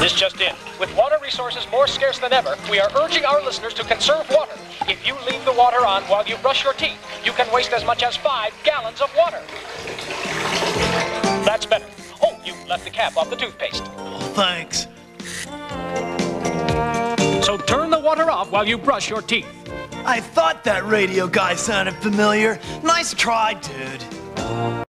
This just in. With water resources more scarce than ever, we are urging our listeners to conserve water. If you leave the water on while you brush your teeth, you can waste as much as five gallons of water. That's better. Oh, you left the cap off the toothpaste. Oh, Thanks. So turn the water off while you brush your teeth. I thought that radio guy sounded familiar. Nice try, dude.